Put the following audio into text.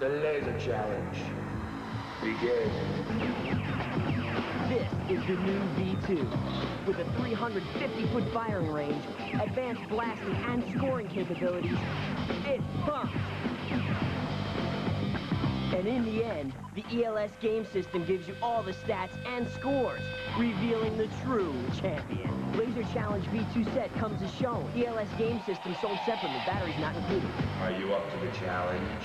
The laser challenge. Begin. This is the new V2. With a 350-foot firing range, advanced blasting and scoring capabilities, it bumps. And in the end, the ELS game system gives you all the stats and scores, revealing the true champion. Laser Challenge V2 set comes as shown. ELS game system sold separately, batteries not included. Are you up to the challenge?